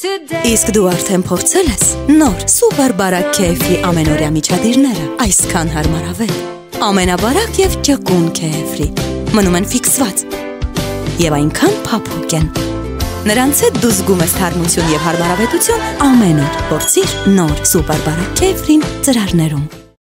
Իսկ դու արդեն փորձել ես նոր սուպեր բարակ KF-ի ամենօրյա միջադիրները, այսքան հարմարավետ։ Ամենաբարակ եւ ճկուն KF-ի։ Մնում են ֆիքսված եւ այնքան փափուկ են։ Նրանց հետ դու զգում ես թարմություն եւ հարմարավետություն ամեն օր։ Փորձիր նոր սուպեր բարակ KF-ին ծրարներում։